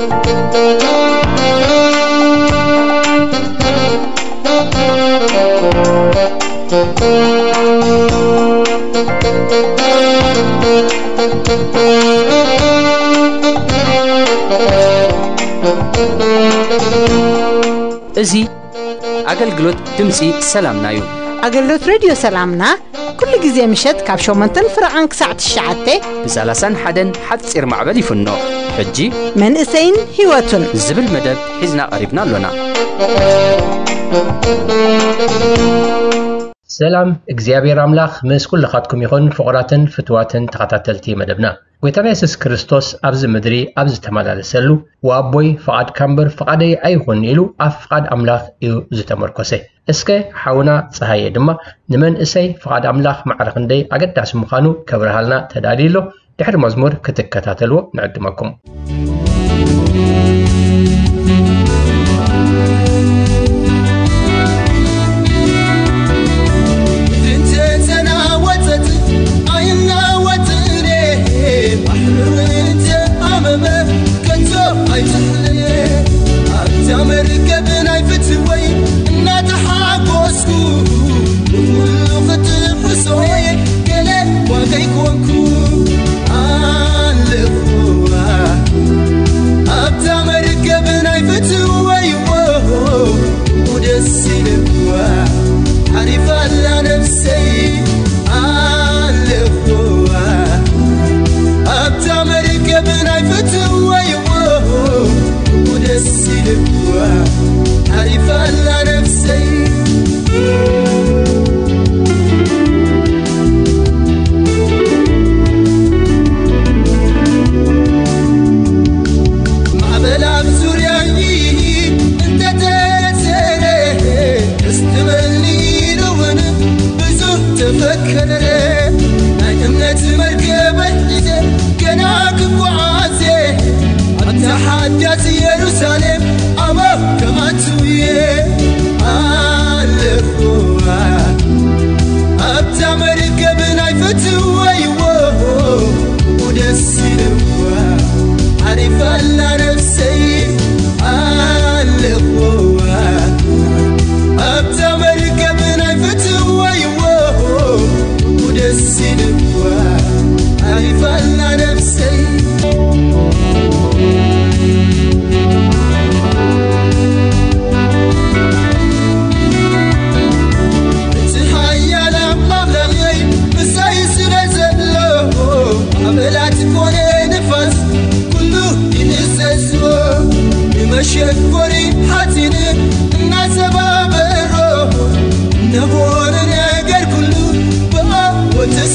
እዚ ኣገልግሎት ድምፂ ሰላምና እዩ ኣገልግሎት ሬድዮ ሰላምና ኩሉ ግዜ ምሸት ካብ 8 ፍርዓን ክሳዕ 9 ብ31 ሓፂር ማዕበል ይፍኖ ሕጂ መንእሰይን ህይወቱን ዝብል መደብ ሒዝና ቀሪብና ኣሎና ሰላም እግዚኣብሔር ኣምላኽ ምስ ኩልኻትኩም ይኹን ፍቑራትን ፍትዋትን ተኸታተልቲ መደብና። ጎይታና የሱስ ክርስቶስ ኣብዚ ምድሪ ኣብ ዝተመላለሰሉ ወኣቦይ ፍቓድካ እምበር ፍቓደይ ኣይኹን ኢሉ ኣብ ፍቓድ ኣምላኽ እዩ ዝተመርኮሰ። እስከ ሓውና ፀሃየ ድማ ንመንእሰይ ፍቓድ ኣምላኽ ማዕረ ክንደይ ኣገዳሲ ምዃኑ ከብርሃልና ተዳልዩሎ ድሕሪ መዝሙር ክትከታተልዎ ንዕድመኩም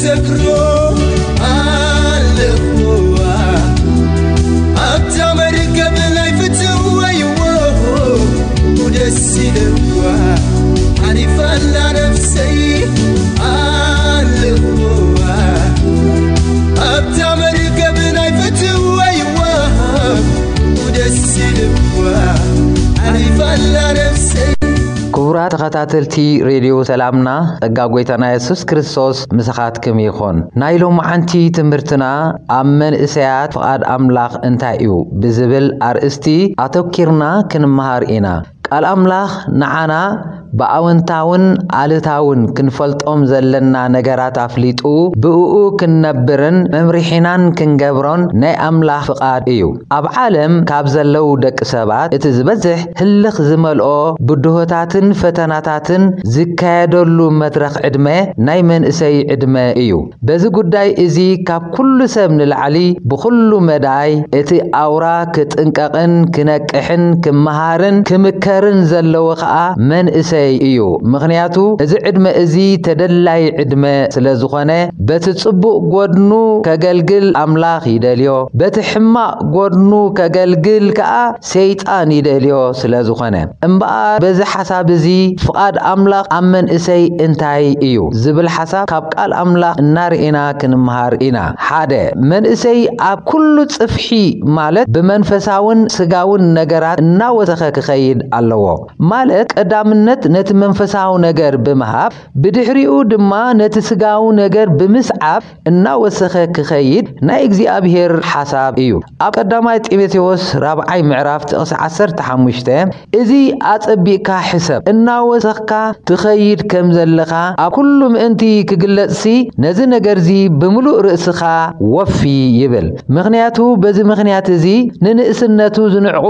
se cruz. ተኸታተልቲ ሬድዮ ሰላምና ጸጋ ጐይታና የሱስ ክርስቶስ ምስኻትክም ይኹን ናይ ሎማዓንቲ ትምህርትና ኣብ መንእሰያት ፍቓድ ኣምላኽ እንታይ እዩ ብዝብል ኣርእስቲ ኣተኪርና ክንመሃር ኢና ቃል ኣምላኽ ንዓና ብኣወንታውን ኣልታውን ክንፈልጦም ዘለና ነገራት ኣፍሊጡ ብእኡ ክንነብርን መምሪሒናን ክንገብሮን ናይ ኣምላኽ ፍቓድ እዩ። ኣብ ዓለም ካብ ዘለው ደቂ ሰባት እቲ ዝበዝሕ ህልኽ ዝመልኦ ብድሆታትን ፈተናታትን ዝካየደሉ መድረኽ ዕድመ ናይ መንእሰይ ዕድመ እዩ። በዚ ጉዳይ እዚ ካብ ኩሉ ሰብ ንላዕሊ ብኩሉ መዳይ እቲ ኣውራ ክጥንቀቕን ክነቅሕን ክመሃርን ክምከርን ዘለዎ ከዓ መንእሰይ እዩ። ምክንያቱ እዚ ዕድመ እዚ ተደላይ ዕድመ ስለ ዝኾነ በቲ ጽቡቕ ጎድኑ ከገልግል ኣምላኽ ይደልዮ በቲ ሕማቕ ጎድኑ ከገልግል ከዓ ሰይጣን ይደልዮ ስለ ዝኾነ። እምበኣር በዚ ሓሳብ እዚ ፍቓድ ኣምላኽ ኣብ መንእሰይ እንታይ እዩ ዝብል ሓሳብ ካብ ቃል ኣምላኽ እናርኢና ክንምሃር ኢና። ሓደ መንእሰይ ኣብ ኩሉ ጽፍሒ ማለት ብመንፈሳውን ስጋውን ነገራት እናወሰኸ ክኸይድ ኣለዎ። ማለት ቀዳምነት ነቲ መንፈሳዊ ነገር ብምሃብ ብድሕሪኡ ድማ ነቲ ስጋዊ ነገር ብምስዓብ እናወሰኸ ክኸይድ ናይ እግዚኣብሔር ሓሳብ እዩ። ኣብ ቀዳማይ ጢሞቴዎስ ራብዓይ ምዕራፍ ጥቕሲ 15 እዚ ኣጸቢቕካ ሕሰብ እናወሰኽካ ትኸይድ ከም ዘለኻ ኣብ ኩሉ ምእንቲ ክግለጽሲ ነዚ ነገርዚ ብምሉእ ርእስኻ ወፊ ይብል። ምክንያቱ በዚ ምክንያት እዚ ንንእስነቱ ዝንዕቑ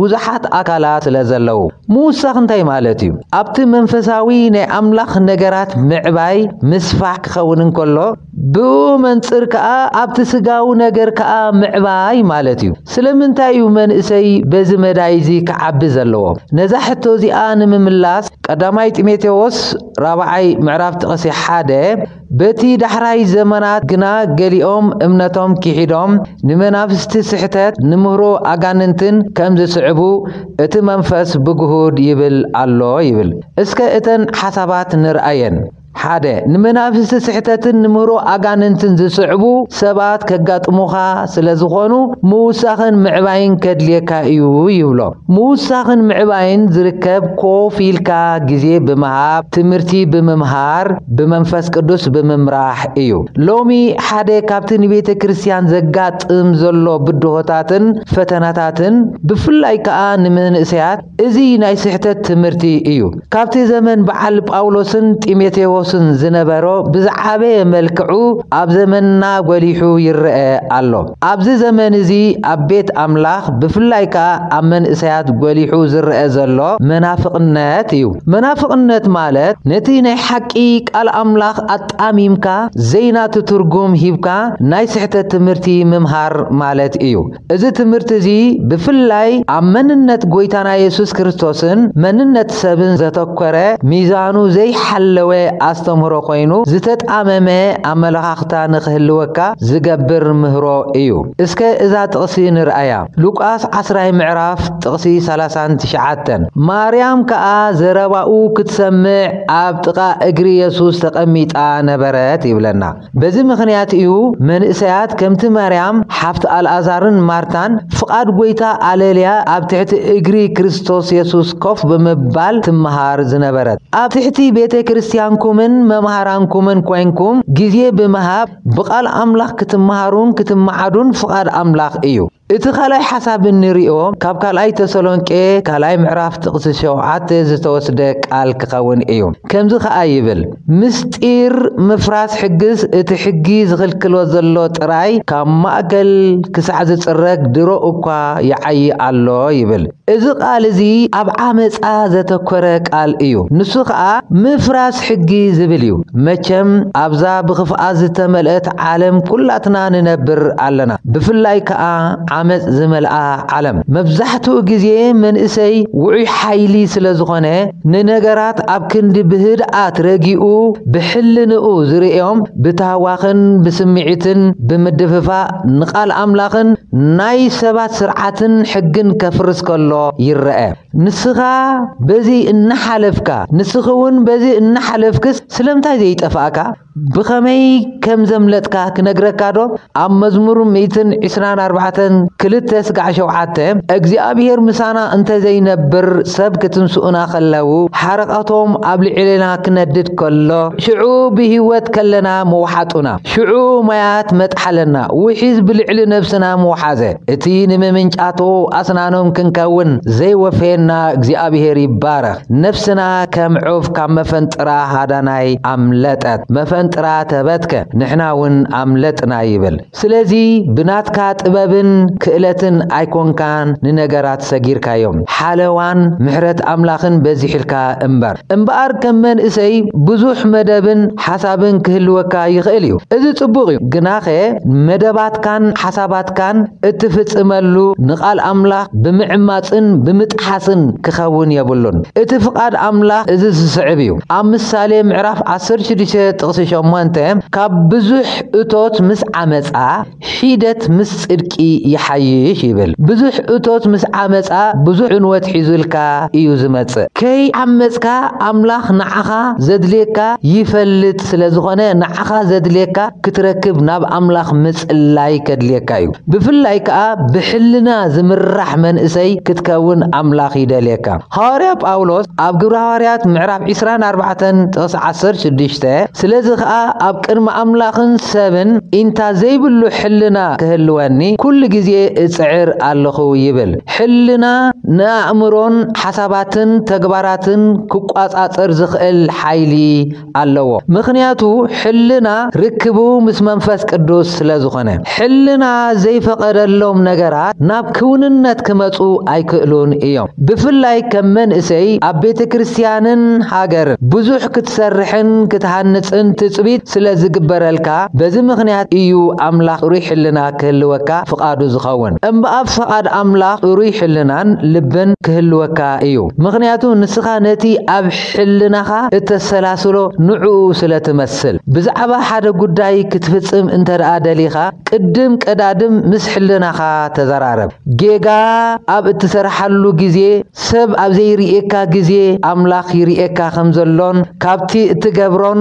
ብዙሓት ኣካላት ስለ ዘለዉ። ምውሳኽ እንታይ ማለት እዩ ኣብቲ መንፈሳዊ ናይ ኣምላኽ ነገራት ምዕባይ ምስፋሕ ክኸውን እንከሎ ብኡ መንፅር ከዓ ኣብቲ ስጋዊ ነገር ከዓ ምዕባይ ማለት እዩ። ስለምንታይ እዩ መንእሰይ በዚ መዳይ እዚ ክዓቢ ዘለዎ? ነዛ ሕቶ እዚኣ ንምምላስ ቀዳማይ ጢሞቴዎስ ራብዓይ ምዕራፍ ጥቕሲ ሓደ በቲ ዳሕራይ ዘመናት ግና ገሊኦም እምነቶም ክሒዶም ንመናፍስቲ ስሕተት ንምህሮ ኣጋንንትን ከም ዝስዕቡ እቲ መንፈስ ብግሁድ ይብል ኣሎ ይብል። እስከ እተን ሓሳባት ንርአየን ሓደ ንመናፍስቲ ስሕተትን ንምህሮ ኣጋንንትን ዝስዕቡ ሰባት ከጋጥሙኻ ስለ ዝኾኑ ምውሳኽን ምዕባይን ከድልየካ እዩ ይብሎ። ምውሳኽን ምዕባይን ዝርከብ ኮፍ ኢልካ ግዜ ብምሃብ ትምህርቲ ብምምሃር ብመንፈስ ቅዱስ ብምምራሕ እዩ። ሎሚ ሓደ ካብቲ ንቤተ ክርስቲያን ዘጋጥም ዘሎ ብድሆታትን ፈተናታትን ብፍላይ ከዓ ንመንእሰያት እዚ ናይ ስሕተት ትምህርቲ እዩ። ካብቲ ዘመን በዓል ጳውሎስን ጢሞቴዎስ ክርስቶስን ዝነበሮ ብዝዓበየ መልክዑ ኣብ ዘመንና ጐሊሑ ይርአ ኣሎ ኣብዚ ዘመን እዚ ኣብ ቤት ኣምላኽ ብፍላይ ከዓ ኣብ መንእሰያት ጐሊሑ ዝርአ ዘሎ መናፍቕነት እዩ መናፍቕነት ማለት ነቲ ናይ ሓቂ ቃል ኣምላኽ ኣጣሚምካ ዘይናቱ ትርጉም ሂብካ ናይ ስሕተት ትምህርቲ ምምሃር ማለት እዩ እዚ ትምህርቲ እዚ ብፍላይ ኣብ መንነት ጎይታና የሱስ ክርስቶስን መንነት ሰብን ዘተኮረ ሚዛኑ ዘይሓለወ ኣስተምህሮ ኮይኑ ዝተጣመመ ኣመለኻኽታ ንክህልወካ ዝገብር ምህሮ እዩ እስከ እዛ ጥቕሲ ንርአያ ሉቃስ 10 ምዕራፍ ጥቕሲ 39 ማርያም ከዓ ዘረባኡ ክትሰምዕ ኣብ ጥቓ እግሪ የሱስ ተቐሚጣ ነበረት ይብለና በዚ ምክንያት እዩ መንእሰያት ከምቲ ማርያም ሓፍቲ ኣልኣዛርን ማርታን ፍቓድ ጎይታ ኣለልያ ኣብ ትሕቲ እግሪ ክርስቶስ የሱስ ኮፍ ብምባል ትመሃር ዝነበረት ኣብ ትሕቲ ቤተ ክርስቲያንኩምን መምሃራንኩምን ኮይንኩም ግዜ ብምሃብ ብቓል ኣምላኽ ክትመሃሩን ክትመዓዱን ፍቓድ ኣምላኽ እዩ እቲ ካልኣይ ሓሳብ እንሪኦ ካብ ካልኣይ ተሰሎንቄ ካልኣይ ምዕራፍ ጥቕሲ ሸውዓተ ዝተወስደ ቃል ክኸውን እዩ ከምዚ ከዓ ይብል ምስጢር ምፍራስ ሕግስ እቲ ሕጊ ዝኽልክሎ ዘሎ ጥራይ ካብ ማእከል ክሳዕ ዝፅረግ ድሮ እኳ ይዓይ ኣሎ ይብል እዚ ቃል እዚ ኣብ ዓመፃ ዘተኮረ ቃል እዩ ንሱ ከዓ ምፍራስ ሕጊ ዝብል እዩ መቸም ኣብዛ ብኽፍኣት ዝተመልአት ዓለም ኩላትና ንነብር ኣለና ብፍላይ ከዓ ዓመፅ ዝመልኣ ዓለም መብዛሕትኡ ግዜ መንእሰይ ውዑይ ሓይሊ ስለ ዝኾነ ንነገራት ኣብ ክንዲ ብህድኣት ረጊኡ ብሕልንኡ ዝርኦም ብታህዋኽን ብስምዒትን ብምድፍፋእ ንቓል ኣምላኽን ናይ ሰባት ስርዓትን ሕግን ከፍርስ ከሎ ይርአ ንስኻ በዚ እናሓለፍካ ንስኺ እውን በዚ እናሓለፍክስ ስለምንታይ ዘይጠፋእካ ብኸመይ ከም ዘምለጥካ ክነግረካ ዶ? ኣብ መዝሙር 124 ክልተ ስጋዕ ሸውዓተ እግዚኣብሔር ምሳና እንተዘይነብር ሰብ ክትምስኡና ከለዉ ሓረቐቶም ኣብ ልዕልና ክነድድ ከሎ ሽዑ ብሂወት ከለና መውሓጡና ሽዑ ማያት መጥሓለና ውሒዝ ብልዕሊ ነብስና መውሓዘ እቲ ንምምንጫቶ ኣስናኖም ክንከውን ዘይወፈየና እግዚኣብሔር ይባረኽ። ነፍስና ከም ዑፍ ካብ መፈንጥራ ሃዳናይ ኣምለጠት መፈንጥራ ተበትከ ንሕና እውን ኣምለጥና ይብል። ስለዚ ብናትካ ጥበብን ክእለትን ኣይኮንካን ንነገራት ሰጊርካዮም። ሓለዋን ምሕረት ኣምላኽን በዚሒልካ እምበር። እምበኣር ከም መንእሰይ ብዙሕ መደብን ሓሳብን ክህልወካ ይኽእል እዩ። እዚ ጽቡቕ እዩ። ግናኸ መደባትካን ሓሳባትካን እትፍጽመሉ ንቓል ኣምላኽ ብምዕማፅን ብምጥሓስን ክኸውን የብሉን። እቲ ፍቓድ ኣምላኽ እዚ ዝስዕብ እዩ። ኣብ ምሳሌ ምዕራፍ 16 ጥቕሲ ሸሞንተ ካብ ብዙሕ እቶት ምስ ዓመፃ ሒደት ምስ ጽድቂ ይሓይሽ ይብል ብዙሕ እቶት ምስ ዓመፃ ብዙሕ ዕንወት ሒዙልካ እዩ ዝመጽእ ከይ ዓመፅካ ኣምላኽ ንዓኻ ዘድልየካ ይፈልጥ ስለ ዝኾነ ንዓኻ ዘድልየካ ክትረክብ ናብ ኣምላኽ ምጽላይ ከድልየካ እዩ ብፍላይ ከዓ ብሕልና ዝምራሕ መንእሰይ ክትከውን ኣምላኽ ይደልየካ ሐዋርያ ጳውሎስ ኣብ ግብሪ ሐዋርያት ምዕራፍ 24 ጥቕሲ 16 ስለዚ ከዓ ኣብ ቅድሚ ኣምላኽን ሰብን ኢንታ ዘይብሉ ሕልና ክህልወኒ ኩሉ ግዜ እጽዕር ኣለኹ ይብል። ሕልና ንኣእምሮን ሓሳባትን ተግባራትን ክቋጻጸር ዝኽእል ሓይሊ ኣለዎ። ምክንያቱ ሕልና ርክቡ ምስ መንፈስ ቅዱስ ስለ ዝኾነ። ሕልና ዘይፈቐደሎም ነገራት ናብ ክውንነት ክመፁ ኣይክእሉን እዮም። ብፍላይ ከም መንእሰይ ኣብ ቤተ ክርስትያንን ሃገርን ብዙሕ ክትሰርሕን ክትሃንፅን ትፅቢት ስለ ዝግበረልካ በዚ ምክንያት እዩ ኣምላኽ ሩይ ሕልና ክህልወካ ፍቓዱ ዝኸውን። እምበኣብ ፍቓድ ኣምላኽ ሩይ ሕልናን ልብን ክህልወካ እዩ። ምክንያቱ ንስኻ ነቲ ኣብ ሕልናኻ እተሰላስሎ ንዕኡ ስለ ትመስል። ብዛዕባ ሓደ ጉዳይ ክትፍጽም እንተ ደኣ ደሊኻ ቅድም ቀዳድም ምስ ሕልናኻ ተዘራረብ ጌጋ ኣብ እትሰርሓሉ ግዜ ሰብ ኣብ ዘይርኤካ ግዜ ኣምላኽ ይርኤካ ከም ዘሎን ካብቲ እትገብሮን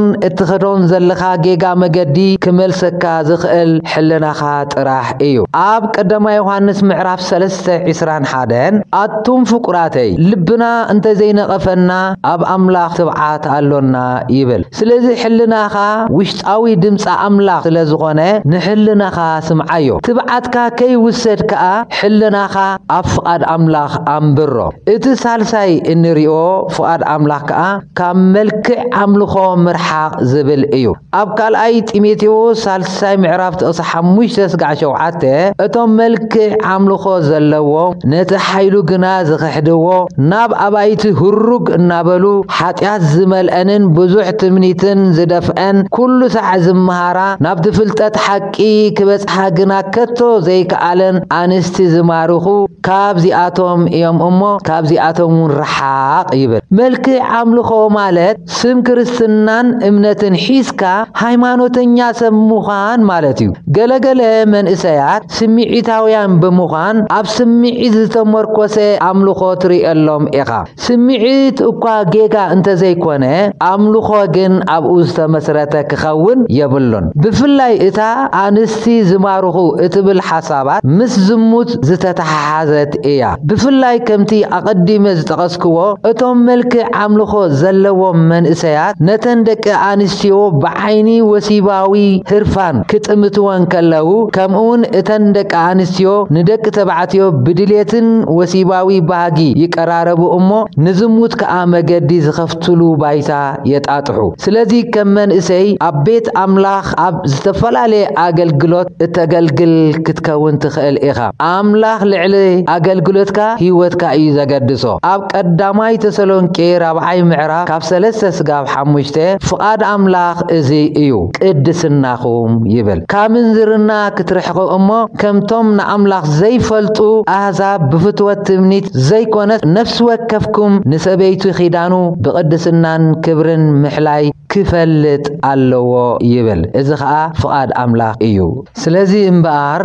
እትኸዶን ዘለኻ ጌጋ መገዲ ክመልሰካ ዝኽእል ሕልናኻ ጥራሕ እዩ ኣብ ቀዳማ ዮሃንስ ምዕራፍ 3 21 ኣቱም ፍቁራተይ ልብና እንተዘይነቐፈና ኣብ ኣምላኽ ትብዓት ኣሎና ይብል ስለዚ ሕልናኻ ውሽጣዊ ድምፂ ኣምላኽ ስለ ዝኾነ ንሕልናኻ ስምዓዮ ትብዓትካ ከይውሰድ ከዓ ሕልናኻ ኣብ ፍቓድ ኣምላኽ ኣንብሮ እቲ ሳልሳይ እንሪኦ ፍቓድ ኣምላኽ ከዓ ካብ መልክዕ ኣምልኾ ምርሓቕ ዝብል እዩ ኣብ ካልኣይ ጢሞቴዎስ ሳልሳይ ምዕራፍ ጥቕሲ ሓሙሽተ ስጋዕ ሸውዓተ እቶም መልክዕ ኣምልኾ ዘለዎ ነቲ ሓይሉ ግና ዝኽሕድዎ ናብ ኣባይቲ ህሩግ እናበሉ ሓጢኣት ዝመልአንን ብዙሕ ትምኒትን ዝደፍአን ኩሉ ሳዕ ዝመሃራ ናብቲ ፍልጠት ሓቂ ክበጽሓ ግና ከቶ ዘይከኣለን ኣንስቲ ዝማርኹ ካብዚኣቶም እዮም እሞ ካብዚኣቶም እውን ረሓቕ ይብል መልክዕ ኣምልኾ ማለት ስም ክርስትናን እምነትን ሒዝካ ሃይማኖተኛ ሰብ ምዃን ማለት እዩ። ገለገለ መንእሰያት ስሚዒታውያን ብምዃን ኣብ ስምዒት ዝተመርኮሰ ኣምልኾ ትርእየሎም ኢኻ። ስምዒት እኳ ጌጋ እንተዘይኮነ ኣምልኾ ግን ኣብኡ ዝተመስረተ ክኸውን የብሉን። ብፍላይ እታ ኣንስቲ ዝማርኹ እትብል ሓሳባት ምስ ዝሙት ዝተተሓሓዘት እያ። ብፍላይ ከምቲ ኣቐዲመ ዝጠቐስክዎ እቶም መልክዕ ኣምልኾ ዘለዎም መንእሰያት ነተን ደቂ ኣንስትዮ ብዓይኒ ወሲባዊ ህርፋን ክጥምትወን ከለዉ። ከምኡውን እተን ደቂ ኣንስትዮ ንደቂ ተባዕትዮ ብድሌትን ወሲባዊ ባህጊ ይቀራረቡ እሞ ንዝሙት ከዓ መገዲ ዝኸፍትሉ ባይታ የጣጥሑ። ስለዚ ከም መንእሰይ ኣብ ቤት ኣምላኽ ኣብ ዝተፈላለየ ኣገልግሎት እተገልግል ክትከውን ትኽእል ኢኻ። ኣምላኽ ልዕሊ ኣገልግሎትካ ሂወትካ እዩ ዘገድሶ። ኣብ ቀዳማይ ተሰሎንቄ ራብዓይ ምዕራፍ ካብ ሰለስተ ስጋብ ሓሙሽተ ፍቓድ ኣምላኽ እዚ እዩ ቅድስናኹም ይብል ካብ ምንዝርና ክትርሕቑ እሞ ከምቶም ንኣምላኽ ዘይፈልጡ ኣሕዛብ ብፍትወት ትምኒት ዘይኮነስ ነፍሲ ወከፍኩም ንሰበይቱ ኺዳኑ ብቅድስናን ክብርን ምሕላይ ክፈልጥ ኣለዎ ይብል እዚ ከዓ ፍቓድ ኣምላኽ እዩ ስለዚ እምበኣር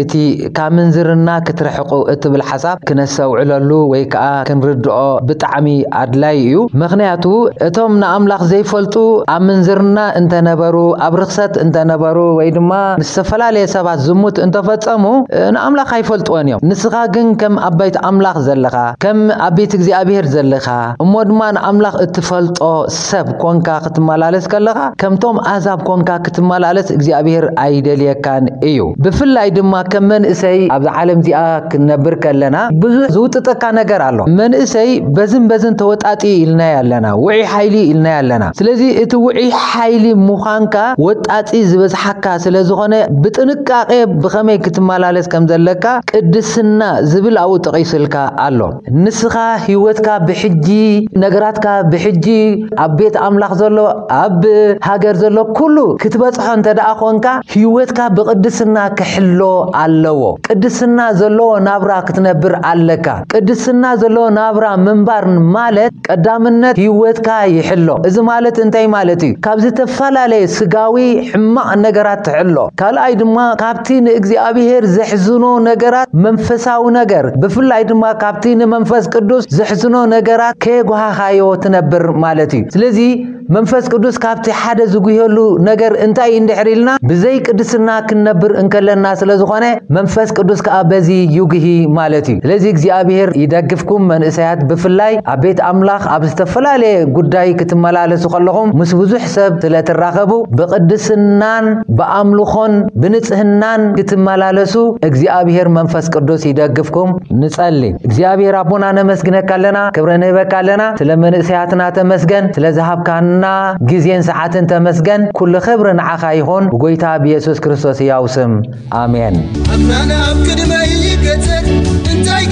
እቲ ካብ ምንዝርና ክትርሕቑ እትብል ሓሳብ ክነሰውዕለሉ ወይ ከዓ ክንርድኦ ብጣዕሚ ኣድላይ እዩ ምክንያቱ እቶም ንኣምላኽ ዘይፈልጡ ኣብ ምንዝርና እንተነበሩ ኣብ ርክሰት እንተነበሩ ወይ ድማ ምስ ዝተፈላለየ ሰባት ዝሙት እንተፈፀሙ ንኣምላኽ ኣይፈልጥዎን እዮም። ንስኻ ግን ከም ቤት ኣምላኽ ዘለኻ ከም ኣብ ቤት እግዚኣብሔር ዘለኻ እሞ ድማ ንኣምላኽ እትፈልጦ ሰብ ኮንካ ክትመላለስ ከለኻ ከምቶም ኣሕዛብ ኮንካ ክትመላለስ እግዚኣብሔር ኣይደልየካን እዩ። ብፍላይ ድማ ከም መንእሰይ ኣብዚ ዓለም እዚኣ ክንነብር ከለና ብዙሕ ዝውጥጠካ ነገር ኣሎ። መንእሰይ በዝን በዝን ተወጣጢ ኢልናይ ኣለና ውዒ ሓይሊ ኢልናይ ኣለና ስለዚ እቲ ውዒ ሓይሊ ምዃንካ ወጣፂ ዝበዝሓካ ስለ ዝኾነ ብጥንቃቄ ብኸመይ ክትመላለስ ከም ዘለካ ቅድስና ዝብል ኣብኡ ይብልካ ኣሎ። ንስኻ ሂወትካ ብሕጂ ነገራትካ ብሕጂ ኣብ ቤት ኣምላኽ ዘሎ ኣብ ሃገር ዘሎ ኩሉ ክትበፅሖ እንተ ደኣ ኮንካ ሂወትካ ብቅድስና ክሕሎ ኣለዎ። ቅድስና ዘለዎ ናብራ ክትነብር ኣለካ። ቅድስና ዘለዎ ናብራ ምንባር ማለት ቀዳምነት ሂወትካ ይሕሎ። እዚ ማለት እንታይ ማለት እዩ ዝተፈላለየ ስጋዊ ሕማቕ ነገራት ትሕሎ ካልኣይ ድማ ካብቲ ንእግዚኣብሔር ዘሕዝኖ ነገራት መንፈሳዊ ነገር ብፍላይ ድማ ካብቲ ንመንፈስ ቅዱስ ዘሕዝኖ ነገራት ከየጓሃኻዮ ትነብር ማለት እዩ። ስለዚ መንፈስ ቅዱስ ካብቲ ሓደ ዝጉየሉ ነገር እንታይ እንድሕር ኢልና ብዘይ ቅድስና ክንነብር እንከለና ስለ ዝኾነ መንፈስ ቅዱስ ከዓ በዚ ይጉሂ ማለት እዩ። ስለዚ እግዚኣብሔር ይደግፍኩም መንእሰያት ብፍላይ ኣብ ቤት ኣምላኽ ኣብ ዝተፈላለየ ጉዳይ ክትመላለሱ ከለኹም ምስ ብዙሕ ሰብ ስለትራኸቡ ብቅድስናን ብኣምልኾን ብንጽህናን ክትመላለሱ እግዚኣብሔር መንፈስ ቅዱስ ይደግፍኩም። ንጸሊ እግዚኣብሔር ኣቦና ነመስግነካ ኣለና ክብረ ንህበካ ኣለና ስለ መንእሰያትና ተመስገን ስለ ዝሃብካና ግዜን ሰዓትን ተመስገን። ኩሉ ክብሪ ንዓኻ ይኹን ብጎይታ ብየሱስ ክርስቶስ ሕያው ስም። ኣሜን ኣምናና ኣብ ቅድመይ እንታይ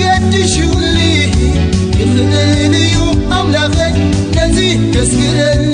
ይኽእል እዩ ኣምላኸይ ነዚ ከስግረኒ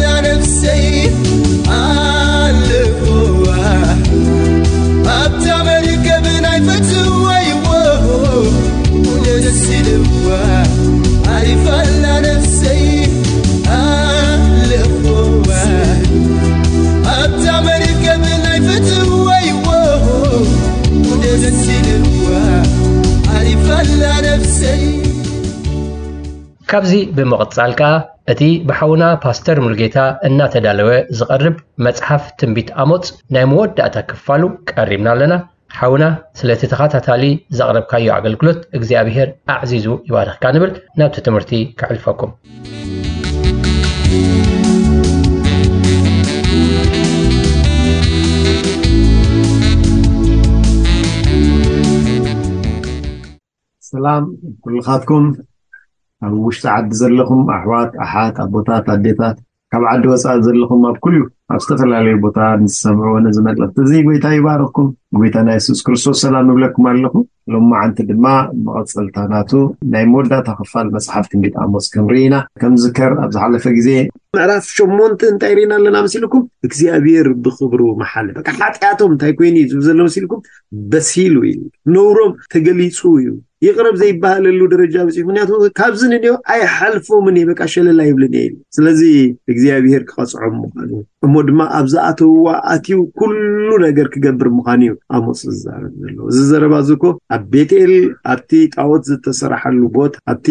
ካብዚ ብምቕጻል ከዓ እቲ ብሓውና ፓስተር ሙልጌታ እናተዳለወ ዝቐርብ መፅሓፍ ትንቢት ኣሞፅ ናይ መወዳእታ ክፋሉ ቀሪብና ኣለና ሓውና ስለቲ ተኸታታሊ ዘቕረብካዮ ኣገልግሎት እግዚኣብሔር ኣዕዚዙ ይባርኽካ ንብል ናብቲ ትምህርቲ ክዕልፈኩም ሰላም ኩልኻትኩም ኣብ ውሽጢ ዓዲ ዘለኹም ኣሕዋት ኣሓት ኣቦታት ኣዴታት ካብ ዓዲ ወፃኢ ዘለኹም ኣብ ኩሉ ኣብ ዝተፈላለዩ ቦታ ንዝሰምዕዎ ነዚ መልእኽቲ እዚ ጎይታ ይባረኽኩም ጎይታ ናይ የሱስ ክርስቶስ ሰላም ንብለኩም ኣለኹ ሎማዓንቲ ድማ መቐፀልታ ናቱ ናይ መወዳእታ ክፋል መፅሓፍ ትንቢት ኣሞስ ክንርኢ ኢና። ከም ዝከር ኣብ ዝሓለፈ ግዜ ምዕራፍ ሸሞንተ እንታይ ርኢና ኣለና መሲልኩም እግዚኣብሔር ብክብሩ መሓለ። በቃ ሓጢኣቶም እንታይ ኮይኑ እዩ? ዝብል ዘሎ መሲልኩም በሲሉ እዩ። ነውሮም ተገሊፁ እዩ ይቅረብ ዘይበሃለሉ ደረጃ በፂሑ ምክንያቱ ካብዚ ንኒኦ ኣይሓልፎምን እየ በቃ ሸለላ ይብልን እየ ኢሉ። ስለዚ እግዚኣብሔር ክቐፅዖም ምዃኑ እሞ ድማ ኣብ ዝኣተውዋ ኣትዩ ኩሉ ነገር ክገብር ምዃኑ እዩ ኣሞፅ ዝዛረብ ዘሎ። እዚ ዘረባ እዚ ኮ ኣብ ቤቴል ኣብቲ ጣዖት ዝተሰራሐሉ ቦታ ኣብቲ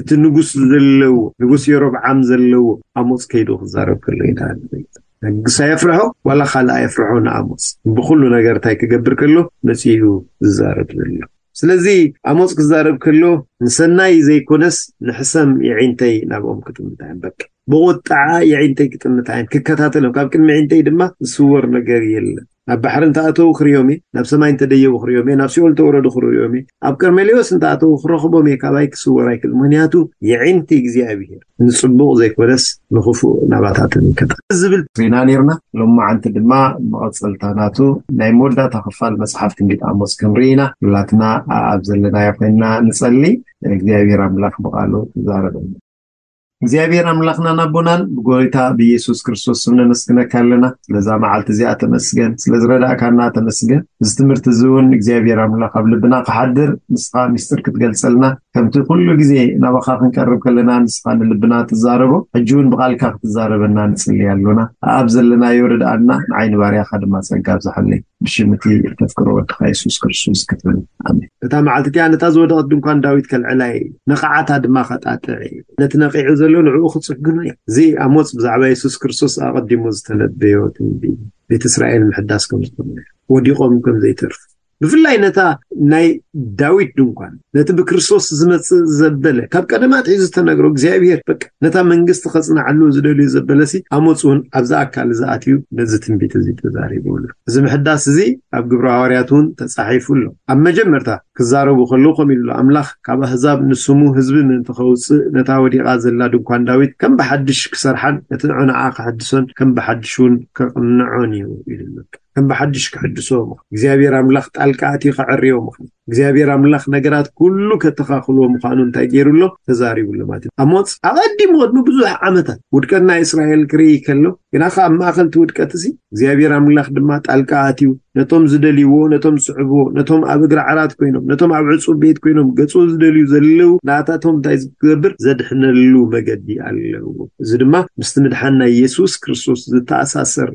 እቲ ንጉስ ዘለዎ ንጉስ የሮብዓም ዘለዎ ኣሞፅ ከይዱ ክዛረብ ከሎ ኢና ንግስ ኣየፍርሖ ዋላ ካልእ ኣየፍርሖ ንኣሞፅ ብኩሉ ነገር እንታይ ክገብር ከሎ መፂኡ ዝዛረብ ዘሎ ስለዚ ኣሞፅ ክዛረብ ከሎ ንሰናይ ዘይኮነስ ንሕሰም የዒንተይ ናብኦም ክጥምታየን በቂ ብቁጣዓ የዒንተይ ክጥምታየን ክከታተሎም ካብ ቅድሚ ዒንተይ ድማ ዝስወር ነገር የለን ናብ ባሕሪ እንተኣተዉ ክርዮም እየ ናብ ሰማይ እንተደየቡ ክርዮም እየ ናብ ሲኦል እንተወረዱ ክርዮም እየ ኣብ ቀርሜሌዎስ እንተኣተዉ ክረኽቦም እየ ካባይ ክስወር ኣይክእል። ምክንያቱ የዒንቲ እግዚኣብሔር ንፅቡቅ ዘይኮነስ ንክፉእ ናባታትን ይከታ። ዝብል ሪና ነርና። ሎማዓንቲ ድማ መቐፀልታ ናቱ ናይ መወዳእታ ክፋል መፅሓፍ ትንቢት ኣሞስ ክንርኢ ኢና ሁላትና ኣብ ዘለናዮ ኮይንና ንፀሊ እግዚኣብሔር ኣምላኽ ብቃሉ ትዛረበና እግዚኣብሔር ኣምላኽና ናቦናን ብጎይታ ብኢየሱስ ክርስቶስ ስም ነመስግነካ ኣለና ስለዛ መዓልቲ እዚኣ ተመስገን። ስለዝረዳእካና ተመስገን። እዚ ትምህርቲ እዚ እውን እግዚኣብሔር ኣምላኽ ኣብ ልብና ክሓድር ንስኻ ሚስጥር ክትገልፀልና ከምቲ ኩሉ ግዜ ናባኻ ክንቀርብ ከለና ንስኻ ንልብና ትዛረቦ። ሕጂ እውን ብቓልካ ክትዛረበና ንፅሊ ኣሎና ኣብ ዘለናዮ ርድኣና ንዓይኒ ባርያኻ ድማ ፀጋ ብዝሓለይ ብሽምቲ ተፍክሮ ወድካ የሱስ ክርስቶስ ክትብል ኣሜን። እታ መዓልቲ እቲኣ ነታ ዝወደቐት ድንኳን ዳዊት ከልዕላ ነቕዓታ ድማ ከጣጥዕ ነቲ ነቂዑ ዘሎ ንዕኡ ክፅግኑ እያ። እዚ ኣሞፅ ብዛዕባ የሱስ ክርስቶስ ኣቐዲሙ ዝተነበዮ ትንቢት ቤተ እስራኤል ምሕዳስ ከም ዝኾነ ወዲቖም ከም ዘይተርፉ ብፍላይ ነታ ናይ ዳዊት ድንኳን ነቲ ብክርስቶስ ዝመፅእ ዘበለ ካብ ቀደማት ሒዙ ዝተነግሮ እግዚኣብሔር በቃ ነታ መንግስቲ ከፅናዓሉ ዝደልዩ ዘበለሲ ኣሞፅ እውን ኣብዛ ኣካል ዝኣትዩ ነዚ ትንቢት እዚ ተዛሪቡሉ እዚ ምሕዳስ እዚ ኣብ ግብረ ሃዋርያት እውን ተፃሒፉ ኣሎ። ኣብ መጀመርታ ክዛረቡ ከለዉ ከም ኢሉ ኣምላኽ ካብ ኣህዛብ ንስሙ ህዝቢ ምእንቲ ከውፅእ ነታ ወዲቓ ዘላ ድንኳን ዳዊት ከም ብሓድሽ ክሰርሓን ነቲ ንዑንዓ ክሕድሶን ከም ብሓድሽ እውን ከቕንዖን እዩ ኢሉ ከም ብሓድሽ ክሕድሶ እግዚኣብሔር ኣምላኽ ጣልቃ ኣትዩ ከዕርዮ ምዃኑ እግዚኣብሔር ኣምላኽ ነገራት ኩሉ ከተኻኽልዎ ምዃኑ እንታይ ገይሩሎ ተዛሪቡሎ ማለት እዩ። ኣሞፅ ኣቐዲሙ ቅድሚ ብዙሕ ዓመታት ውድቀት ናይ እስራኤል ክርኢ ከሎ ግና ከዓ ኣብ ማእኸልቲ ውድቀት እዚ እግዚኣብሔር ኣምላኽ ድማ ጣልቃ ኣትዩ ነቶም ዝደልይዎ ነቶም ዝስዕብዎ ነቶም ኣብ እግሪ ዓራት ኮይኖም ነቶም ኣብ ዕፁብ ቤት ኮይኖም ገፁ ዝደልዩ ዘለው ናታቶም እንታይ ዝገብር? ዘድሕነሉ መገዲ ኣለዎ። እዚ ድማ ምስቲ ምድሓን ናይ የሱስ ክርስቶስ ዝተኣሳሰር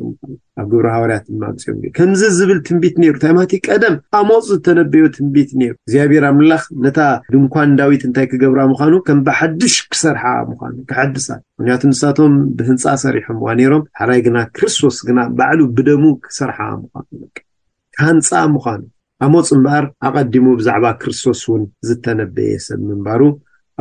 ኣብ ግብረ ሃዋርያት ድማ ምፅኦም ከምዚ ዝብል ትንቢት ነይሩ። ታይማቲ ቀደም ኣሞፅ ዝተነበዮ ትንቢት ነይሩ። እግዚኣብሔር ኣምላኽ ነታ ድንኳን ዳዊት እንታይ ክገብራ ምዃኑ ከም ብሓድሽ ክሰርሓ ምዃኑ ክሐድሳ ምክንያቱ ንሳቶም ብህንፃ ሰሪሖምዋ ነይሮም። ሓራይ ግና ክርስቶስ ግና ባዕሉ ብደሙ ክሰርሓ ምዃኑ ካህንፃ ምዃኑ ኣሞፅ እምበኣር ኣቐዲሙ ብዛዕባ ክርስቶስ እውን ዝተነበየ ሰብ ምንባሩ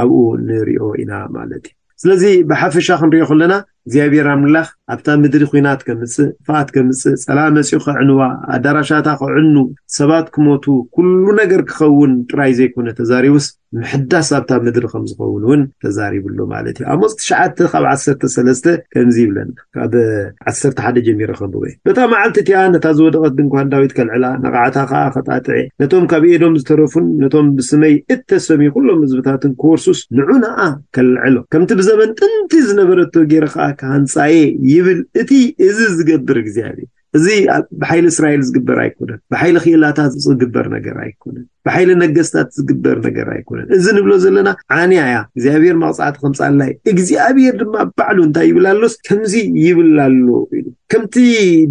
ኣብኡ ንሪኦ ኢና ማለት እዩ። ስለዚ ብሓፈሻ ክንሪኦ ከለና እግዚኣብሔር ኣምላኽ ኣብታ ምድሪ ኩናት ከምፅእ ፍኣት ከምፅእ ፀላም መፂኡ ከዕንዋ ኣዳራሻታ ክዕኑ ሰባት ክሞቱ ኩሉ ነገር ክኸውን ጥራይ ዘይኮነ ተዛሪቡስ ምሕዳስ ኣብታ ምድሪ ከም ዝኸውን እውን ተዛሪብሎ ማለት እዩ። ኣሞፅ ትሽዓተ ካብ ዓሰርተ ሰለስተ ከምዚ ይብለና። ካብ ዓሰርተ ሓደ ጀሚረ ከንብበ በታ መዓልቲ እቲኣ ነታ ዝወደቐት ድንኳን ዳዊት ከልዕላ ነቃዓታ ከዓ ከጣጥዐ ነቶም ካብ ኤዶም ዝተረፉን ነቶም ብስመይ እተሰሚ ኩሎም ህዝብታትን ክወርሱስ ንዑ ነኣ ከልዕሎ። ከምቲ ብዘመን ጥንቲ ዝነበረቶ ገይረ ከዓ ካህንፃየ ይብል እቲ እዚ ዝገብር እግዚኣብሔር እዚ ብሓይሊ እስራኤል ዝግበር ኣይኮነን። ብሓይሊ ክእላታት ዝግበር ነገር ኣይኮነን። ብሓይሊ ነገስታት ዝግበር ነገር ኣይኮነን። እዚ ንብሎ ዘለና ዓንያ እያ። እግዚኣብሔር መቕፃዕቲ ከምፃላይ እግዚኣብሔር ድማ ባዕሉ እንታይ ይብል ኣሎስ ከምዚ ይብል ኣሎ ኢሉ ከምቲ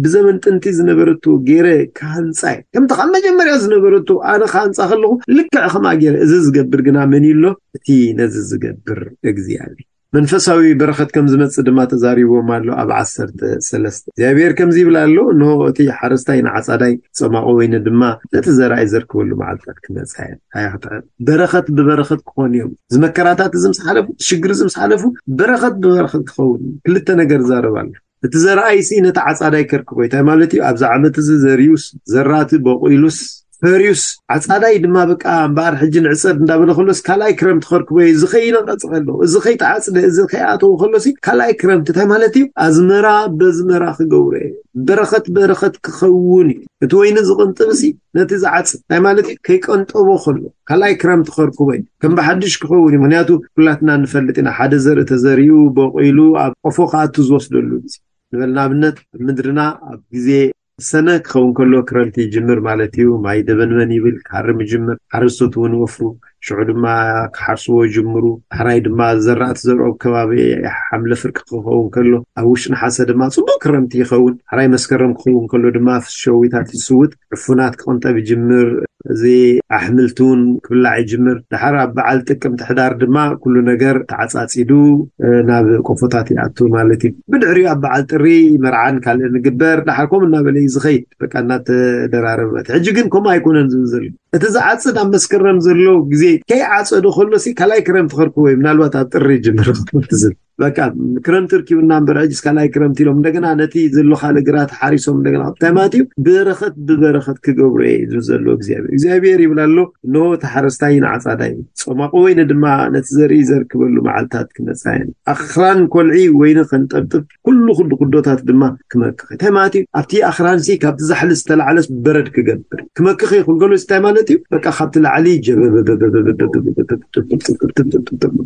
ብዘመን ጥንቲ ዝነበረቶ ገይረ ካህንፃ ከምቲ ካብ መጀመርያ ዝነበረቶ ኣነ ካህንፃ ከለኹ ልክዕ ከማ ገይረ እዚ ዝገብር ግና መን ኢሎ እቲ ነዚ ዝገብር እግዚኣብሔር መንፈሳዊ በረኸት ከም ዝመፅእ ድማ ተዛሪቦም ኣሎ ኣብ ዓሰርተ ሰለስተ። እግዚኣብሔር ከምዚ ይብላ ኣሎ እንሆ እቲ ሓረስታይ ንዓፃዳይ ፀማቆ ወይኒ ድማ ነቲ ዘርኣይ ዘርክበሉ መዓልትታት ክመፃ በረኸት ብበረኸት ክኾን እዮም። እዚ መከራታት እዚ ምስ ሓለፉ ሽግር እዚ ምስ ሓለፉ በረኸት ብበረኸት ክኸውን ክልተ ነገር ዛረብ ኣሎ። እቲ ዘርኣይሲ ነቲ ዓፃዳይ ከርክቦ እንታይ ማለት እዩ ኣብዛ ዓመት እዚ ዘርዩስ ዘራቲ በቂሉስ ፈሪዩስ ዓፃዳይ ድማ በቃ እምበኣር ሕጂ ንዕፀድ እንዳበለ ከሎስ ካልኣይ ክረምቲ ከርክቦ እዚ ከይነቐፅ ከሎ እዚ ከይተዓፅደ እዚ ከይኣተዉ ከሎሲ ካልኣይ ክረምቲ እንታይ ማለት እዩ? ኣዝመራ በዝመራ ክገብሮ እየ በረኸት በረኸት ክኸውን እዩ። እቲ ወይኒ ዝቕንጥብሲ ነቲ ዝዓፅድ እንታይ ማለት እዩ? ከይቀንጠቦ ከሎ ካልኣይ ክረምቲ ከርክቦ እዩ። ከም ብሓድሽ ክኸውን እዩ። ምክንያቱ ኩላትና ንፈልጥ ኢና። ሓደ ዘርኢ ተዘሪኡ በቂሉ ኣብ ቆፎ ከኣቱ ዝወስደሉ ንበል ንኣብነት ኣብ ምድርና ኣብ ግዜ ሰነ ክኸውን ከሎ ክረምቲ ይጅምር ማለት እዩ። ማይ ደበንበን ይብል ክሃርም ይጅምር ሓረስቶት እውን ይወፍሩ ሽዑ ድማ ክሓርስዎ ይጅምሩ ሕራይ ድማ ዘራእቲ ዘርኦ ከባቢ ሓምለ ፍርቂ ክኸውን ከሎ ኣብ ውሽጢ ነሓሰ ድማ ፅቡቅ ክረምቲ ይኸውን ሕራይ መስከረም ክኸውን ከሎ ድማ ሸዊታት ይስውጥ ዕፉናት ክቕንጠብ ይጅምር እዚ ኣሕምልቲ እውን ክብላዕ ይጅምር ድሓር ኣብ በዓል ጥቅምቲ ሕዳር ድማ ኩሉ ነገር ተዓፃፂዱ ናብ ቆፎታት ይኣቱ ማለት እዩ ብድሕሪኡ ኣብ በዓል ጥሪ መርዓን ካልእ ንግበር ድሓር ከምኡ እናበለ እዩ ዝኸይድ በቃ እናተደራረበ ሕጂ ግን ከምኡ ኣይኮነን ዝብል ዘሎ እቲ ዝዓፅድ ኣብ መስከረም ዘሎ ግዜ ከይዓፀዶ ከሎሲ ካልኣይ ክረምቲ ከርክቦ እዩ። ምናልባት ኣብ ጥሪ ይጅምር። ዝብል በቃ ክረምቲ ርኪቡና እምበር ሕጅ ካልኣይ ክረምቲ ኢሎም እንደገና ነቲ ዘሎ ካልእ ግራት ሓሪሶም እንደገና እንታይ ማለት እዩ በረኸት ብበረኸት ክገብሮ እየ ዘሎ እግዚኣብሔር እግዚኣብሔር ይብል ኣሎ እንሆ እቲ ሓረስታይ ንዓፃዳይ ፀማቆ ወይኒ ድማ ነቲ ዘርኢ ዘርክበሉ መዓልትታት ክመፃ እየን ኣኽራን ኮልዒ ወይኒ ከንጠብጥብ ኩሉ ኩሉ ኩዶታት ድማ ክመክኽ እንታይ ማለት እዩ ኣብቲ ኣኽራንሲ ካብቲ ዛሕሊ ዝተላዕለስ በረድ ክገብር ክመክኽ ይኹል ገሎ እንታይ ማለት እዩ? በቃ ካብቲ ላዕሊ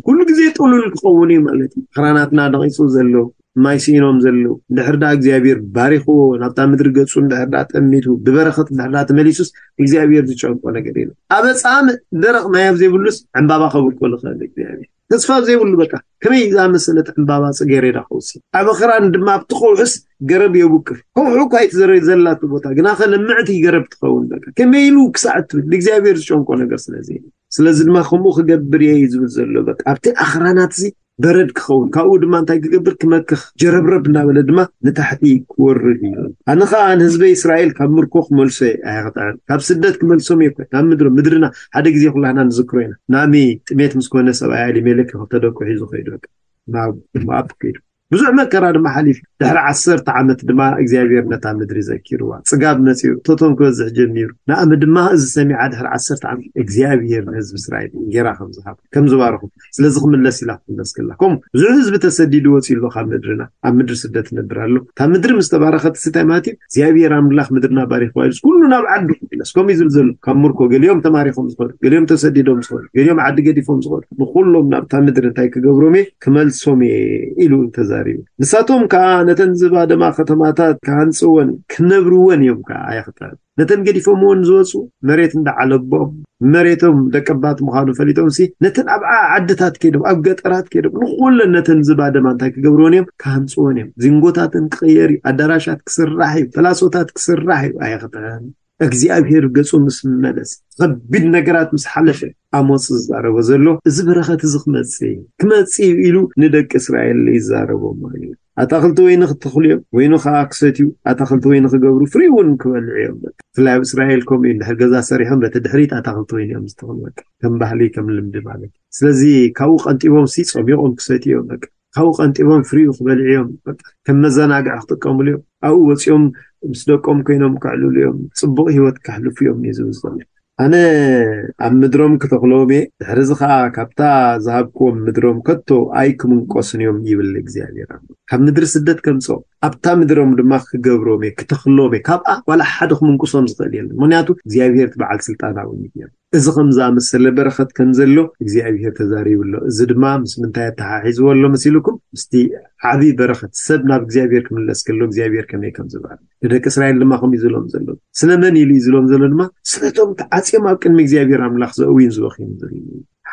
ኩሉ ግዜ ጥሉል ክኸውን እዩ ማለት እዩ ኣኽራናትና ነቂፁ ዘለው ማይ ሲኢኖም ዘለው ድሕርዳ እግዚኣብሔር ባሪኽዎ ናብታ ምድሪ ገፁ ድሕርዳ ጠሚቱ ብበረኸት ድሕርዳ ተመሊሱስ እግዚኣብሔር ዝጨንቆ ነገር የለ። ኣብ ፃምእ ደረቕ ማይ ኣብ ዘይብሉስ ዕምባባ ከብልቆ ዝኽእል እግዚኣብሔር ተስፋ ዘይብሉ በቃ ከመይ ዝኣመሰለት ዕምባባ ፅጌረዳ ከውሲ ኣብ ኣኽራን ድማ ኣብቲ ከውሑስ ገረብ የቡቅፍ ከውሑ ኳ ይትዘረይ ዘላቱ ቦታ ግና ከለምዕቲ ገረብ ትኸውን በቃ። ከመይ ኢሉ ክሳዕ ትብል ንእግዚኣብሔር ዝጨንቆ ነገር ስለዚ ስለዚ ድማ ከምኡ ክገብር እየ ዝብል ዘሎ በቃ ኣብቲ ኣኽራናት እዚ በረድ ክኸውን ካብኡ ድማ እንታይ ክገብር? ክመክኽ ጀረብረብ እናበለ ድማ ንታሕቲ ክወርድ እዩ። ኣነ ከዓ ንህዝበ እስራኤል ካብ ምርኮ ክመልሶ ኣይክጥዕን ካብ ስደት ክመልሶም እየ ናብ ምድሮ ምድርና ሓደ ግዜ ኩላህና ንዝክሮ ኢና። ናሚ ጥሜት ምስ ኮነ ሰብኣይ ኣሊሜሌክ ክልተ ደቁ ሒዙ ከይዱ ናብ ሞኣብ ከይዱ ብዙሕ መከራ ድማ ሓሊፍ ድሕሪ ዓሰርተ ዓመት ድማ እግዚኣብሔር ነታ ምድሪ ዘኪርዋ ፅጋብ መፂኡ ቶቶም ክበዝሕ ጀሚሩ። ንኣመ ድማ እዚ ሰሚዓ ድሕሪ ዓሰርተ ዓመት እግዚኣብሔር ንህዝቢ እስራኤል ጌራ ከም ዝሃብ ከም ዝባረኹ። ስለዚ ክምለስ ኢላ ክምለስ ከላ። ከምኡ ብዙሕ ህዝቢ ተሰዲዱ ወፂሉ ካብ ምድርና ኣብ ምድሪ ስደት ነብር ኣሎ። እታ ምድሪ ምስ ተባረኸት ስታይ ማለት እዩ እግዚኣብሔር ኣምላኽ ምድርና ባሪኽዋ ኢሉ ኩሉ ናብ ዓዱ ክምለስ። ከምኡ እዩ ዝብል ዘሎ ካብ ምርኮ ገሊኦም ተማሪኾም ዝኸዱ ገሊኦም ተሰዲዶም ዝኸዱ ገሊኦም ዓዲ ገዲፎም ዝኸዱ ንኩሎም ናብታ ምድሪ እንታይ ክገብሮም እየ? ክመልሶም እየ ኢሉ ተዛሪቡ ንሳቶም ከዓ ነተን ዝባደማ ከተማታት ክሃንፅወን ክነብርወን እዮም ከዓ ኣይኽጠል ነተን ገዲፎምዎን ዝወፁ መሬት እንዳዓለቦም መሬቶም ደቀባት ምዃኑ ፈሊጦም ሲ ነተን ኣብ ዓድታት ከይዶም ኣብ ገጠራት ከይዶም ንኩለን ነተን ዝባደማ እንታይ ክገብርዎን እዮም ክሃንፅዎን እዮም ዚንጎታትን ክቅየር እዩ ኣዳራሻት ክስራሕ እዩ ፈላሶታት ክስራሕ እዩ ኣይኽጠል እግዚኣብሔር ገፁ ምስ መለስ ከቢድ ነገራት ምስ ሓለፈ ኣሞፅ ዝዛረቦ ዘሎ እዚ በረኸት እዚ ክመፅእ ክመፅእ ኢሉ ንደቂ እስራኤል ይዛረቦም ማለት እዩ። ኣታክልቲ ወይኒ ክትኽሉ እዮም ወይኑ ከዓ ክሰትዩ ኣታክልቲ ወይኒ ክገብሩ ፍሪ እውን ክበልዑ እዮም ብፍላይ ኣብ እስራኤል ከምኡ እዩ እንድሕር ገዛ ሰሪሖም በቲ ድሕሪት ኣታክልቲ ወይኒ እዮም ዝተኽሉ ከም ባህሊ ከም ልምዲ ማለት እዩ። ስለዚ ካብኡ ቀንጢቦም ሲ ፀሚቖም ክሰትዩ እዮም ካብኡ ቀንጢቦም ፍሪኡ ክበልዑ እዮም ከም መዘናግዒ ክጥቀምሉ እዮም። ኣብኡ ወፂኦም ምስ ደቆም ኮይኖም ክዕልሉ እዮም ፅቡቅ ሂወት ካሕልፉ እዮም እዩ ዘሎ ኣነ ኣብ ምድሮም ክተኽለዎም እየ ድሕሪ እዚ ከዓ ካብታ ዝሃብክዎም ምድሮም ከቶ ኣይክምንቆስን እዮም ይብል እግዚኣብሔር ካብ ምድሪ ስደት ከምፅኦም ኣብታ ምድሮም ድማ ክገብሮም እየ ክተኽሎም እየ። ካብኣ ዋላ ሓደ ክምንቁሶም ዝኽእል የለን። ምክንያቱ እግዚኣብሔር ትበዓል ስልጣናዊ እዩ እዚ ከም ዝኣመሰለ በረኸት ከም ዘሎ እግዚኣብሔር ተዛሪብሎ እዚ ድማ ምስ ምንታይ ኣተሓሒዝዎ ኣሎ መሲልኩም ምስቲ ዓብይ በረኸት ሰብ ናብ እግዚኣብሔር ክምለስ ከሎ እግዚኣብሔር ከመይ ከም ዝበሃል ንደቂ እስራኤል ድማ ከምኡ ዝብሎም ዘሎ ስለመን ኢሉ እዩ ዝብሎም ዘሎ ድማ ስለቶም ተዓፅዮም ኣብ ቅድሚ እግዚኣብሔር ኣምላኽ ዘእዊን ዝበኺኑ ዘሎ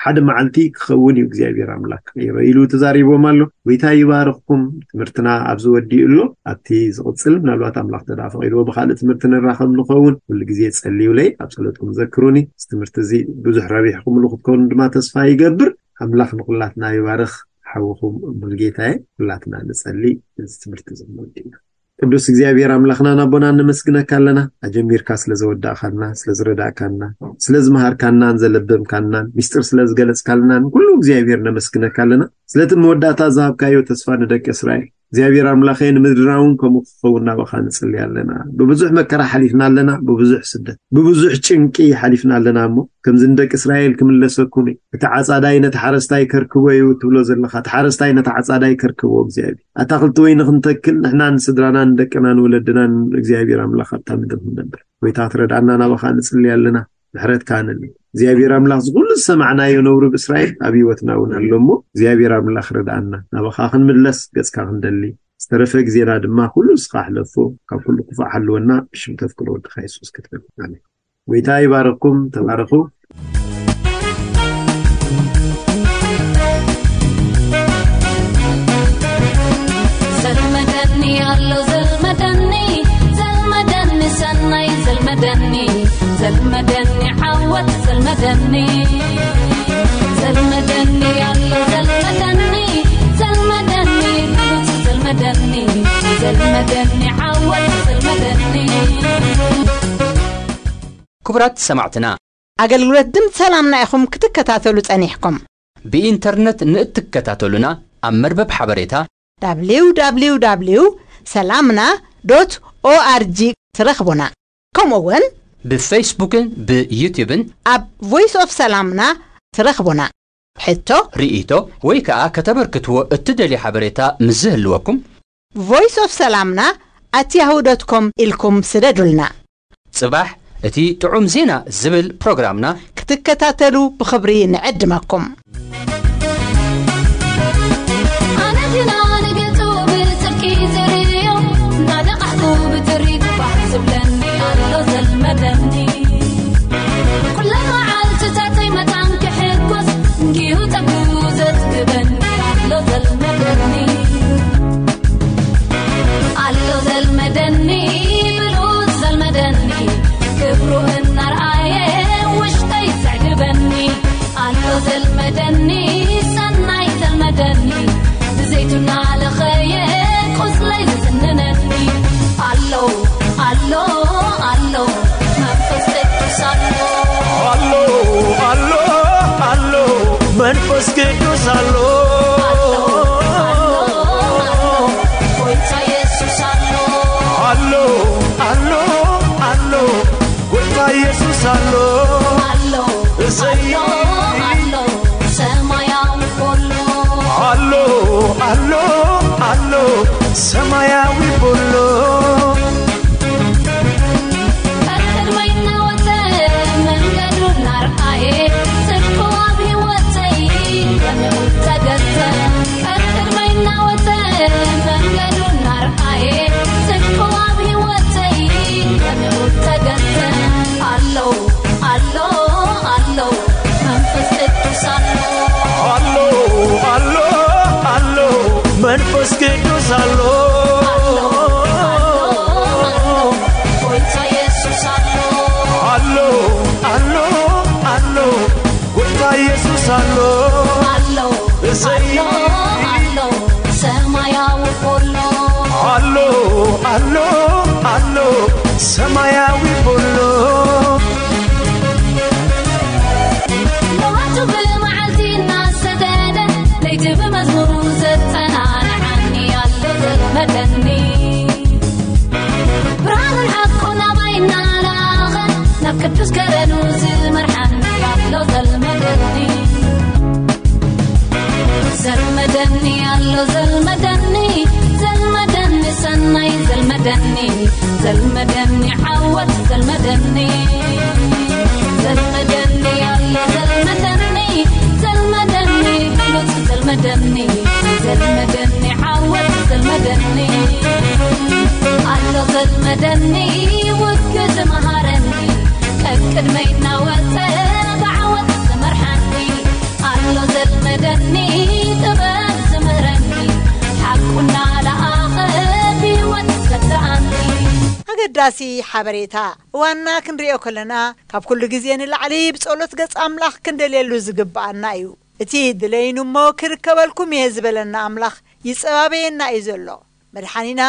ሓደ መዓልቲ ክኸውን እዩ እግዚኣብሔር ኣምላክ ቀይሮ ኢሉ ተዛሪቦም ኣሎ። ጎይታ ይባርኽኩም ትምህርትና ኣብ ዝወዲኡ ኣሎ ኣብቲ ዝቕፅል ምናልባት ኣምላኽ ተዳ ፈቂድዎ ብካልእ ትምህርቲ ንራኸብ ንኸውን። ኩሉ ግዜ ፀልዩለይ ኣብ ፀሎትኩም ዘክሩኒ እዚ ትምህርቲ እዚ ብዙሕ ረቢሕኩምሉ ክትከኑ ድማ ተስፋ ይገብር። ኣምላኽ ንኩላትና ይባርኽ። ሓውኹም ሙልጌታየ ኩላትና ንፀሊ እዚ ትምህርቲ ዝወዲእና ቅዱስ እግዚኣብሔር ኣምላኽና ናቦና ነመስግነካ ኣለና ኣጀሚርካ ስለ ዘወዳእካልና ስለ ዝረዳእካና ስለ ዝመሃርካናን ዘለበምካናን ሚስጥር ስለ ዝገለፅካልናን ኩሉ እግዚኣብሔር ነመስግነካ ኣለና ስለቲ መወዳእታ ዝሃብካዮ ተስፋ ንደቂ እስራኤል እግዚኣብሔር ኣምላኸ ንምድራውን ከምኡ ክኸውን ናባኻ ንፅሊ ኣለና ብብዙሕ መከራ ሓሊፍና ኣለና ብብዙሕ ስደት ብብዙሕ ጭንቂ ሓሊፍና ኣለና እሞ ከምዚ ንደቂ እስራኤል ክምለሰኩም እዩ እቲ ዓፃዳይ ነቲ ሓረስታይ ከርክቦ እዩ ትብሎ ዘለካ እቲ ሓረስታይ ነቲ ዓፃዳይ ከርክቦ እግዚኣብሔር ኣታክልቲ ወይ ንክንተክል ንሕና ንስድራና ንደቅና ንወለድናን እግዚኣብሔር ኣምላኽ ኣብታ ምድር ክንነብር ወይታ ትረዳእና ናባኻ ንፅሊ ኣለና ምሕረትካ ንኒ እግዚኣብሔር ኣምላኽ ዝኩሉ ዝሰማዕናዮ ነብሩ ብእስራኤል ኣብ ሂወትና እውን ኣሎ እሞ እግዚኣብሔር ኣምላኽ ረዳእና ናባኻ ክንምለስ ገፅካ ክንደሊ ዝተረፈ ግዜና ድማ ኩሉ ስኻ ሕለፎ ካብ ኩሉ ክፋእ ሓልወና ብሽም ተፍክሮ ወድካ የሱስ ክትብል። ጎይታ ይባረኩም ተባረኹ ክቡራት ሰማዕትና ኣገልግሎት ድምፂ ሰላምና ኢኹም ክትከታተሉ ፀኒሕኩም ብኢንተርነት ንእትከታተሉና ኣብ መርበብ ሓበሬታ www ሰላምና ዶት ኦኣርጂ ትረኽቡና ከምኡ ውን ብፌስቡክን ብዩቲብን ኣብ ቮይስ ኦፍ ሰላምና ትረኽቡና ሕቶ ርኢቶ ወይ ከዓ ከተበርክትዎ እትደልዩ ሓበሬታ ምስ ዝህልወኩም ቮይስ ኦፍ ሰላምና ኣት ያሁ ዶት ኮም ኢልኩም ስደዱልና ጽባሕ እቲ ጥዑም ዜና ዝብል ፕሮግራምና ክትከታተሉ ብኽብሪ ንዕድመኩም እናላኸ ናብ ቅዱስ ከረኑ ዝመርሓኒ ኣሎ ዘልመደኒ ዘልመደኒ ኣሎ ዘልመደኒ ዘልመደኒ ሰናይ ዘልመደኒ ዘልመደኒ ዓወት ዘልመደኒ ዘልመደኒ ኣሎ ዘልመደኒ ዘልመደኒ ብሉፅ ዘልመደኒ ዘልመደኒ ዓወት ዘልመደኒ ዘልመደኒ ውግ ዝመሃረኒ ከቅድመይ እናወፀ ብዓወት ዝመርሓኒ ኣሎ ዘልመደኒ ጥበብ ዝምህረኒ ሓቁና ለኣኸ ብህይወት ዘተኣኒ ኣገዳሲ ሓበሬታ እዋንና ክንሪኦ ከለና ካብ ኩሉ ግዜ ንላዕሊ ብጸሎት ገጽ ኣምላኽ ክንደልየሉ ዝግብኣና እዩ። እቲ ድለይኑ እሞ ክርከበልኩም እየ ዝበለና ኣምላኽ ይጸባበየና እዩ ዘሎ። መድሓኒና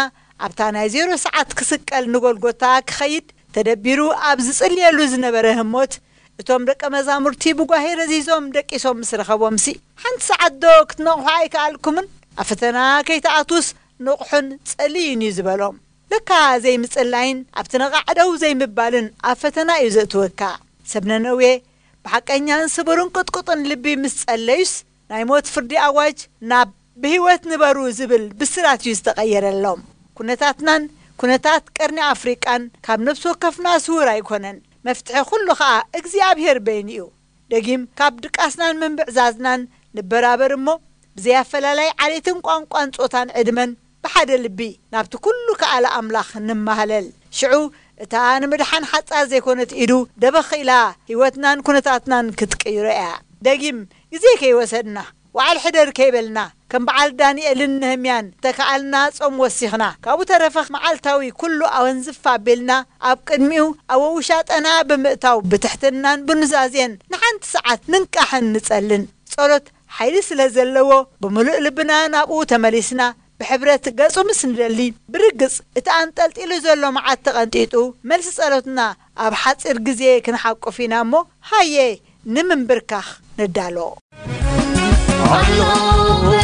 ኣብታ ናይ ዜሮ ሰዓት ክስቀል ንጐልጎታ ክኸይድ ተደቢሩ ኣብ ዝጽልየሉ ዝነበረ ህሞት እቶም ደቀ መዛሙርቲ ብጓሄ ረዚዞም ደቂሶም ምስ ረኸቦምሲ ሓንቲ ሰዓት ዶ ክትነቕሑ ኣይከኣልኩምን ኣብ ፈተና ከይተኣቱስ ንቑሑን ጸልዩን እዩ ዝበሎም ልካ ዘይምጽላይን ኣብቲ ነቓዕደው ዘይምባልን ኣብ ፈተና እዩ ዘእትወካ ሰብነነዌ ብሓቀኛን ስቡርን ቅጥቁጥን ልቢ ምስ ጸለዩስ ናይ ሞት ፍርዲ ኣዋጅ ናብ ብህይወት ንበሩ ዝብል ብስራት እዩ ዝተቐየረሎም ኩነታትናን ኩነታት ቀርኒ ኣፍሪቃን ካብ ነፍሲ ወከፍና ስውር ኣይኮነን መፍትሒ ኩሉ ኸዓ እግዚኣብሔር በይኒ እዩ ደጊም ካብ ድቃስናን ምንብዕዛዝናን ንበራበር እሞ ብዘያፈላላይ ዓሌትን ቋንቋን ጾታን ዕድመን ብሓደ ልቢ ናብቲ ኩሉ ከኣለ ኣምላኽ ንማህለል ሽዑ እታ ንምድሓን ሓጻር ዘይኮነት ኢዱ ደበኺ ኢላ ህይወትናን ኩነታትናን ክትቅይሮ እያ ደጊም ግዜ ከይወሰድና ዋዕል ሕደር ከይበልና ከም በዓል ዳንኤልን ነህምያን ተከኣልና ጾም ወሲኽና ካብኡ ተረፈ መዓልታዊ ኩሉ ኣወንዝፋ ኣቢልና ኣብ ቅድሚኡ ኣብ ውሻጠና ብምእታው ብትሕትናን ብኑዛዝን ንሓንቲ ሰዓት ንንቃሕን ንጸልን ጸሎት ሓይሊ ስለ ዘለዎ ብምሉእ ልብና ናብኡ ተመሊስና ብሕብረት ገጹ ምስ ንደሊ ብርግጽ እቲ ኣንጠልጢሉ ዘሎ መዓት ተቐንጢጡ መልሲ ጸሎትና ኣብ ሓፂር ግዜ ክንሓቁፍ ኢና እሞ ሃየ ንምንብርካኽ ንዳሎ ኣሎ ብህላውነቱ